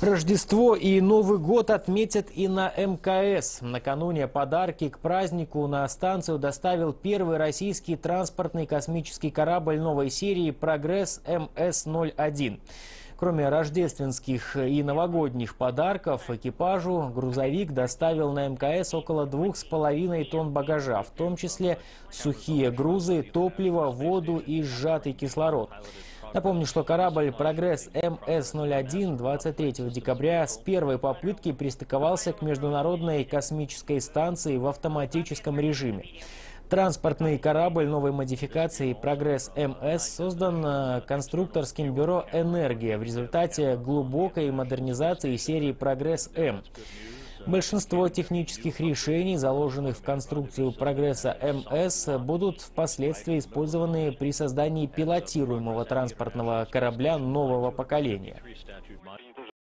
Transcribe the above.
Рождество и Новый год отметят и на МКС. Накануне подарки к празднику на станцию доставил первый российский транспортный космический корабль новой серии «Прогресс МС-01». Кроме рождественских и новогодних подарков экипажу, грузовик доставил на МКС около двух с половиной тонн багажа, в том числе сухие грузы, топливо, воду и сжатый кислород. Напомню, что корабль «Прогресс МС-01» 23 декабря с первой попытки пристыковался к Международной космической станции в автоматическом режиме. Транспортный корабль новой модификации «Прогресс МС» создан э, конструкторским бюро «Энергия» в результате глубокой модернизации серии «Прогресс М». Большинство технических решений, заложенных в конструкцию прогресса МС, будут впоследствии использованы при создании пилотируемого транспортного корабля нового поколения.